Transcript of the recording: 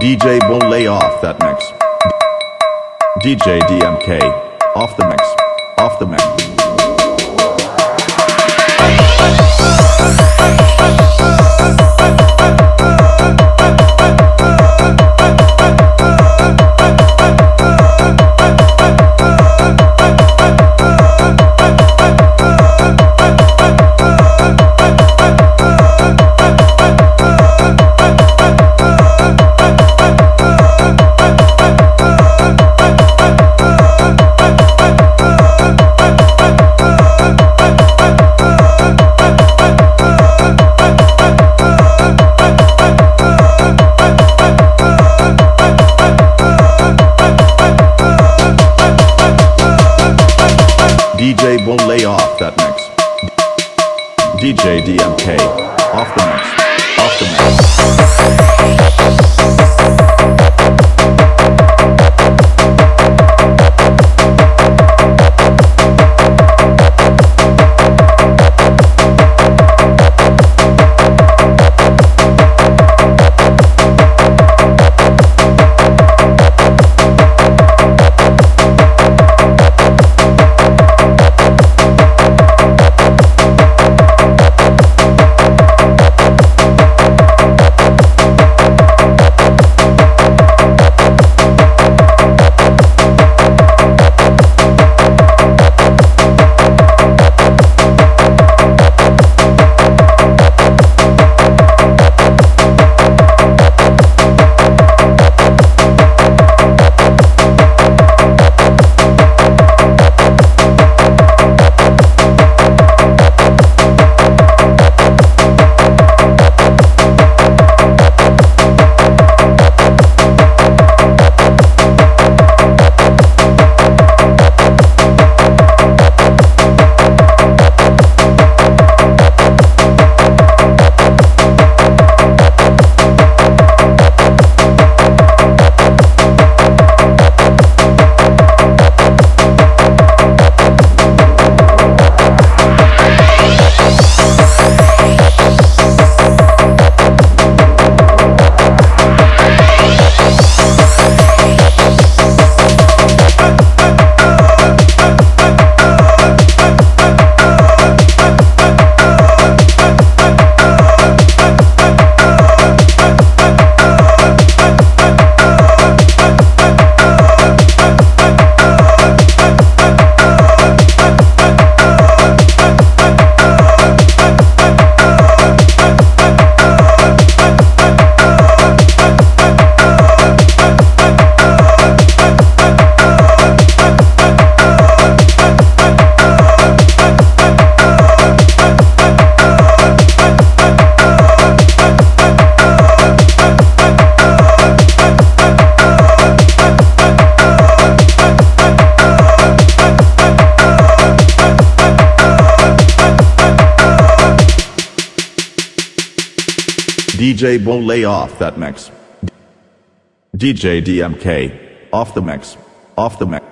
DJ Bolay off that mix. DJ DMK, off the mix, off the mix. DJ DMK, off the mix, off the mix. DJ Bolay off that mix. DJ DMK, off the mix, off the mix.